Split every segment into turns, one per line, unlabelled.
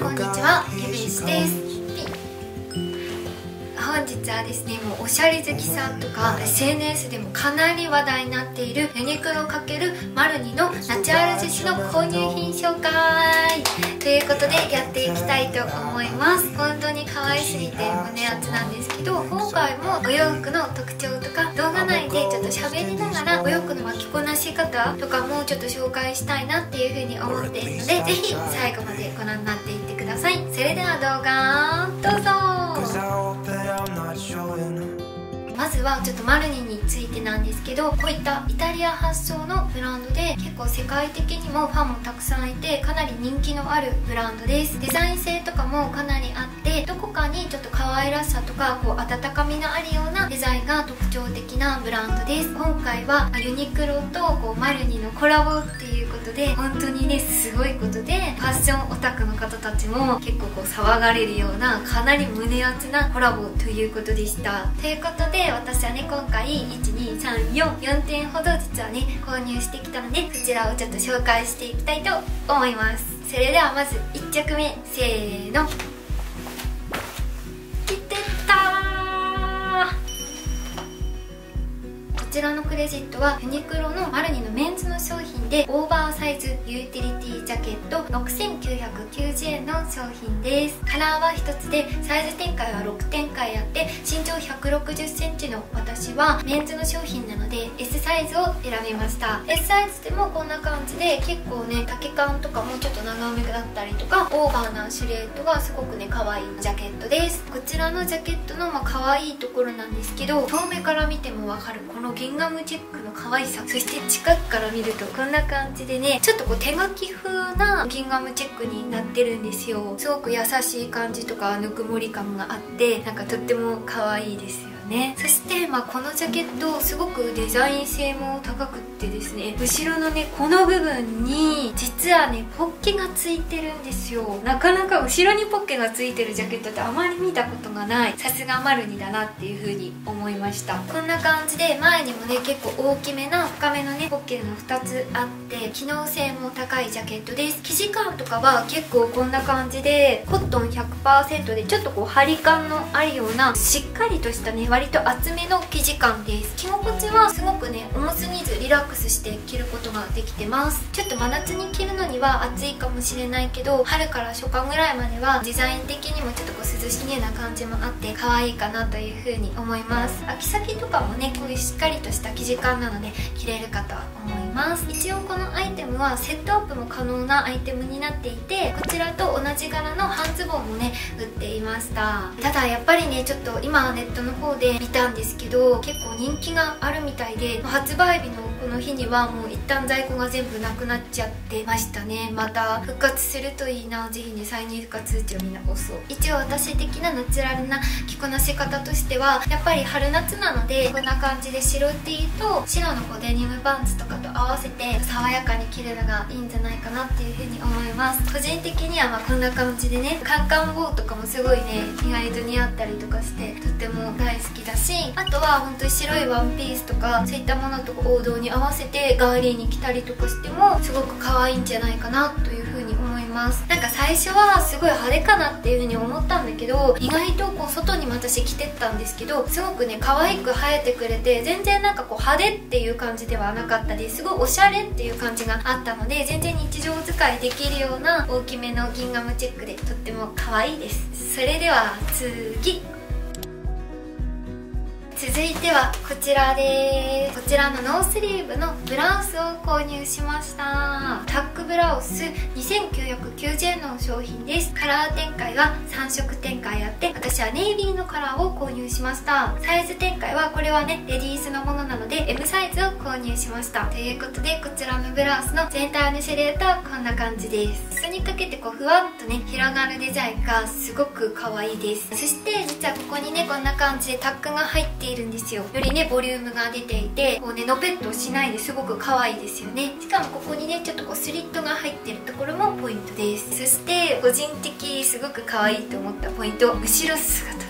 こんにちはゆべしです。本日はですねもうおしゃれ好きさんとか SNS でもかなり話題になっているユニクロ×マルニのナチュラル樹脂の購入品紹介。ということでやっていきたいと思います。本当に可愛すぎて胸熱なんですけど今回もお洋服の特徴とか動画内でちょっと喋りながらお洋服の巻きこなし方とかもちょっと紹介したいなっていう風に思っているのでぜひ最後までご覧になっていてさい。それでは動画どうぞ。まずはちょっとマルニについてなんですけどこういったイタリア発祥のブランドで結構世界的にもファンもたくさんいてかなり人気のあるブランドです。デザイン性とかもかなりあってどこかにちょっと可愛らしさとかこう温かみのあるようなデザインが特徴的なブランドです。今回はユニクロとこうマルニのコラボっていうことで本当にねすごいことでファッションオタクの方たちも結構こう騒がれるようなかなり胸熱なコラボということでした。ということで私はね今回12344点ほど実はね購入してきたのでそちらをちょっと紹介していきたいと思います。それではまず1着目せーの。ちらのクレジットはユニクロのマルニのメンズの商品でオーバーサイズユーティリティジャケット6990円の商品です。カラーは1つでサイズ展開は6展開あって身長1 6 0センチの私はメンズの商品なので S サイズを選びました。S サイズでもこんな感じで結構ね丈感とかもうちょっと長めだったりとかオーバーなシルエットがすごくね可愛いジャケットです。こちらのジャケットのまあ可愛いところなんですけど遠目から見てもわかるこのギンガムチェックの可愛さそして近くから見るとこんな感じでねちょっとこう手書き風なギンガムチェックになってるんですよ。すごく優しい感じとかぬくもり感があってなんかとっても可愛いですよね。そして、まあ、このジャケットすごくデザイン性も高くってですね後ろのねこの部分に実はねポッケがついてるんですよ。なかなか後ろにポッケがついてるジャケットってあまり見たことがない。さすがマルニだなっていう風に思いました。こんな感じで前にもね結構大きめな深めのねポッケが2つあって機能性も高いジャケットです。生地感とかは結構こんな感じでコットン100%でちょっとこう張り感のあるようなしっかりとしたね割と厚めの生地感です。着心地はすごくね重すぎずリラックスして着ることができてます。ちょっと真夏に着るのには暑いかもしれないけど春から初夏ぐらいまではデザイン的にもちょっとこう涼しげな感じもあって可愛いかなという風に思います。秋先とかもねこういうしっかりとした生地感なので着れるかと思います。一応このアイテムはセットアップも可能なアイテムになっていてこちらと同じ柄の半ズボンもね売っていました。ただやっぱりねちょっと今ネットの方で見たんですけど結構人気があるみたいで発売日のこの日にはもう旦在庫が全部なくなっちゃってましたね。また復活するといいな。ぜひね再入荷通知をみんな押そう。一応私的なナチュラルな着こなし方としてはやっぱり春夏なのでこんな感じで白 T と白のこうデニムパンツとかと合わせて爽やかに着るのがいいんじゃないかなっていうふうに思います。個人的にはまあこんな感じでねカンカン帽とかもすごいね意外と似合ったりとかしてとっても大好きだしあとは本当に白いワンピースとかそういったものとか王道に合わせてガーリーにに着たりとかしてもすごく可愛いんじゃないかなというふうに思います。なんか最初はすごい派手かなっていうふうに思ったんだけど意外とこう外に私着てったんですけどすごくね可愛く生えてくれて全然なんかこう派手っていう感じではなかったですごいおしゃれっていう感じがあったので全然日常使いできるような大きめのギンガムチェックでとっても可愛いです。それでは次。続いてはこちらです。こちらのノースリーブのブラウスを購入しました。タックブラウス2990円の商品です。カラー展開は3色展開あって私はネイビーのカラーを購入しました。サイズ展開はこれはねレディースのものなので M サイズを購入しました。ということでこちらのブラウスの全体のシルエットはこんな感じです。裾にかけてこうふわっとね広がるデザインがすごく可愛いです。そして実はここにねこんな感じでタックが入っているんですよ。よりねボリュームが出ていてこうねのぺっとしないですごく可愛いですよね。しかもここにねちょっとこうスリットが入ってるところもポイントです。そして個人的すごく可愛いと思ったポイント後ろ姿。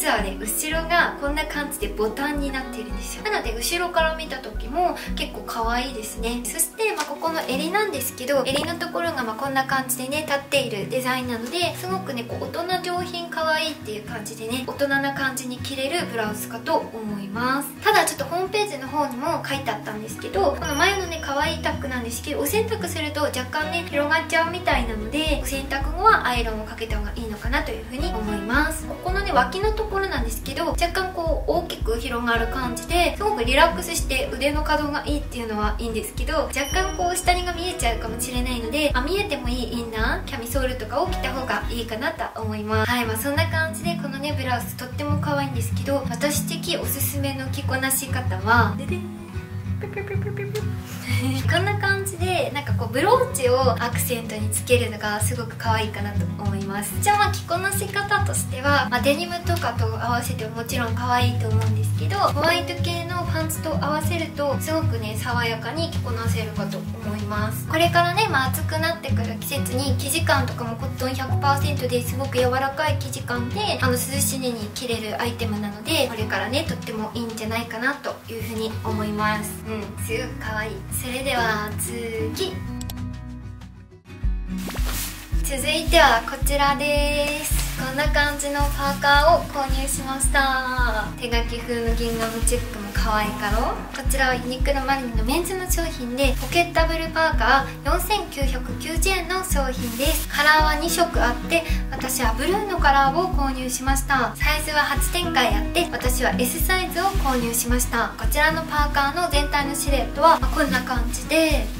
実はね後ろがこんな感じでボタンになっているんですよ。なので後ろから見た時も結構可愛いですね。そして、まあ、ここの襟なんですけど襟のところがまこんな感じでね立っているデザインなのですごくねこう大人上品可愛いっていう感じでね大人な感じに着れるブラウスかと思います。ただちょっとホームページの方にも書いてあったんですけどこの前のね可愛いタックなんですけどお洗濯すると若干ね広がっちゃうみたいなのでお洗濯後はアイロンをかけた方がいいのかなというふうに思います。ここのね脇のところなんですけど若干こう大きく広がる感じですごくリラックスして腕の可動がいいっていうのはいいんですけど若干こう下着が見えちゃうかもしれないので、あ、見えてもいいインナーキャミソールとかを着た方がいいかなと思います。はいまあそんな感じでこのねブラウスとっても可愛いんですけど私的おすすめの着こなし方はででん。こんな感じでなんかこうブローチをアクセントにつけるのがすごく可愛いかなと思います。じゃあまあ着こなし方としては、まあ、デニムとかと合わせてももちろん可愛いと思うんですけどホワイト系のパンツと合わせるとすごくね爽やかに着こなせるかと思います。これからね、まあ、暑くなってくる季節に生地感とかもコットン100%ですごく柔らかい生地感であの涼しげに着れるアイテムなのでこれからねとってもいいんじゃないかなというふうに思います。うんすごく可愛い。それでは次続いてはこちらです。こんな感じのパーカーを購入しました。手書き風のギンガムチェックも可愛いかろこちらはユニクロマリニのメンズの商品でポケッタブルパーカー4990円の商品です。カラーは2色あって私はブルーのカラーを購入しました。サイズは8展開あって私は S サイズを購入しました。こちらのパーカーの全体のシルエットはこんな感じで。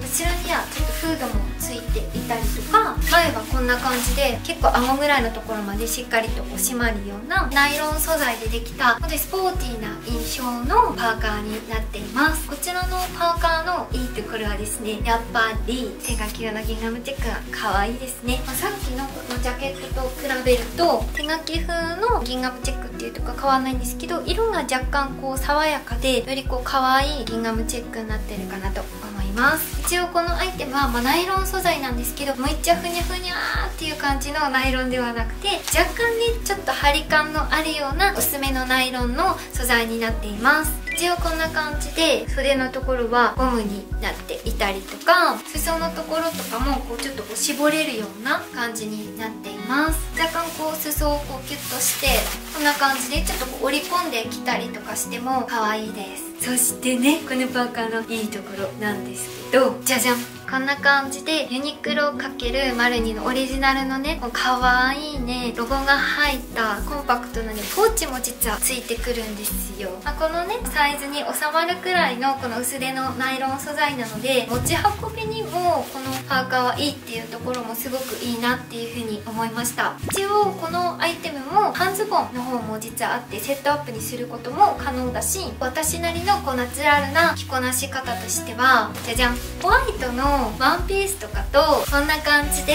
後ろにはちょっとフードもついていたりとか前はこんな感じで結構顎ぐらいのところまでしっかりとこう締まるようなナイロン素材でできたでスポーティーな印象のパーカーになっています。こちらのパーカーのいいところはですねやっぱり手書き用のギンガムチェックが可愛いですね、まあ、さっきのこのジャケットと比べると手書き風のギンガムチェックっていうとか変わんないんですけど色が若干こう爽やかでよりこう可愛いギンガムチェックになってるかなといます。一応このアイテムは、まあ、ナイロン素材なんですけどめっちゃふにゃふにゃーっていう感じのナイロンではなくて若干ねちょっと張り感のあるような薄めのナイロンの素材になっています。一応こんな感じで袖のところはゴムになっていたりとか裾のところとかもこうちょっとこう絞れるような感じになっています。若干こう裾をこうキュッとしてこんな感じでちょっとこう折り込んできたりとかしても可愛いです。そしてねこのパーカーのいいところなんですけどじゃじゃん。こんな感じでユニクロ×マルニのオリジナルのねかわいいねロゴが入ったコンパクトなねポーチも実はついてくるんですよ、まあ、このねサイズに収まるくらいのこの薄手のナイロン素材なので持ち運びにもこのパーカーはいいっていうところもすごくいいなっていうふうに思いました。一応このアイテムも半ズボンの方も実はあってセットアップにすることも可能だし私なりのこうナチュラルな着こなし方としてはじゃじゃん。ホワイトのワンピースとかとこんな感じで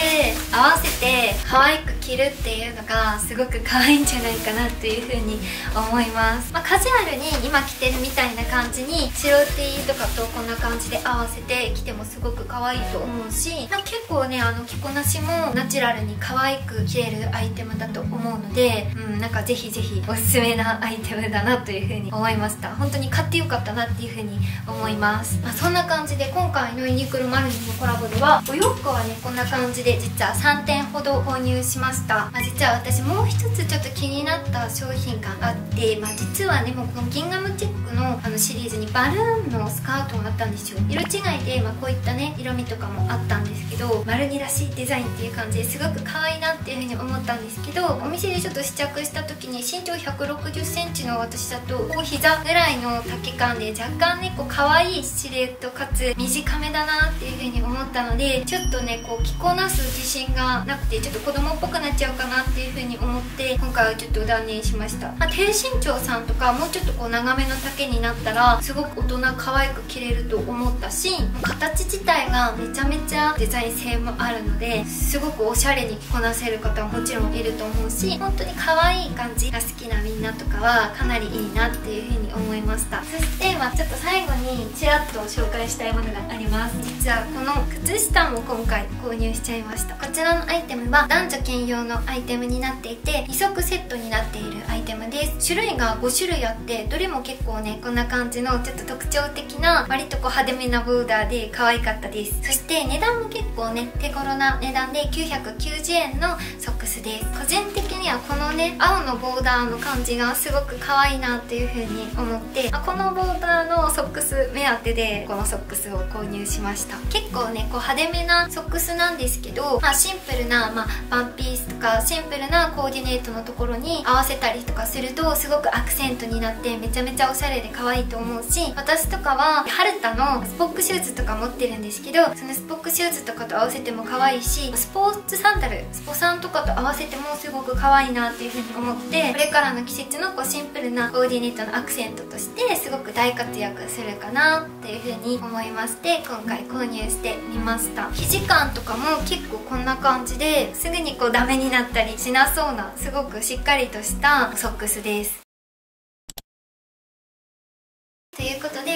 合わせて可愛く着るっていうのがすごく可愛いんじゃないかなっていう風に思います、まあ、カジュアルに今着てるみたいな感じに白 T とかとこんな感じで合わせて着てもすごく可愛いと思うしま結構ねあの着こなしもナチュラルに可愛く着れるアイテムだと思うのでうんなんかぜひぜひおすすめなアイテムだなという風に思いました。本当に買ってよかったなっていう風に思います、まあ、そんな感じで今回のユニクロマルニのコラボではお洋服はねこんな感じで実は3点ほど購入しました、まあ、実は私もう一つちょっと気になった商品があって、まあ、実はねもうこのギンガムチェックのあのシリーズにバルーンのスカートがあったんですよ。色違いで、まあ、こういったね色味とかもあったんですけど丸にらしいデザインっていう感じですごく可愛いなっていうふうに思ったんですけどお店でちょっと試着した時に身長1 6 0センチの私だとこう膝ぐらいの丈感で若干ねこう可愛いシルエットかつ短めだなっていうふうに思ったのでちょっとねこう着こなす自信がなくてちょっと子供っぽくなっちゃうかなっていう風に思って今回はちょっと断念しました、まあ、低身長さんとかもうちょっとこう長めの丈になったらすごく大人可愛く着れると思ったし形自体がめちゃめちゃデザイン性もあるのですごくおしゃれに着こなせる方ももちろんいると思うし本当に可愛い感じが好きなみんなとかはかなりいいなっていう風に思いました。そししてまあちょっと最後にちらっと紹介したいものがあります。実はこの靴下も今回購入しちゃいました。こちらのアイテムは男女兼用のアイテムになっていて2足セットになっているアイテムです。種類が5種類あってどれも結構ねこんな感じのちょっと特徴的な割とこう派手めなボーダーで可愛かったです。そして値段も結構ね手頃な値段で990円のソックスです。個人的にはこのね青のボーダーの感じがすごく可愛いなっていう風に思ってこのボーダーのソックス目当てでこのソックスを購入しました。結構ねこう派手めなソックスなんですけど、まあ、シンプルな、まあ、ワンピースとかシンプルなコーディネートのところに合わせたりとかするとすごくアクセントになってめちゃめちゃおしゃれで可愛いと思うし私とかはハルタのスポックシューズとか持ってるんですけどそのスポックシューズとかと合わせても可愛いしスポーツサンダルスポサンとかと合わせてもすごく可愛いなっていう風に思ってこれからの季節のこうシンプルなコーディネートのアクセントとしてすごく大活躍するかなっていうふうに思いまして今回購入してみました。生地感とかも結構こんな感じですぐにこうダメになったりしなそうなすごくしっかりとしたソックスです。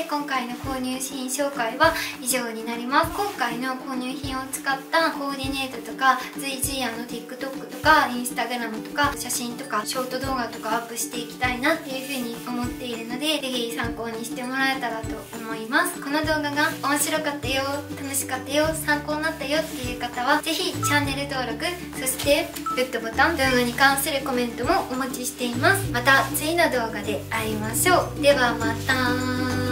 今回の購入品紹介は以上になります。今回の購入品を使ったコーディネートとか随時あの TikTok とか Instagram とか写真とかショート動画とかアップしていきたいなっていうふうに思っているので是非参考にしてもらえたらと思います。この動画が面白かったよ楽しかったよ参考になったよっていう方は是非チャンネル登録そしてグッドボタン動画に関するコメントもお待ちしています。また次の動画で会いましょう。ではまた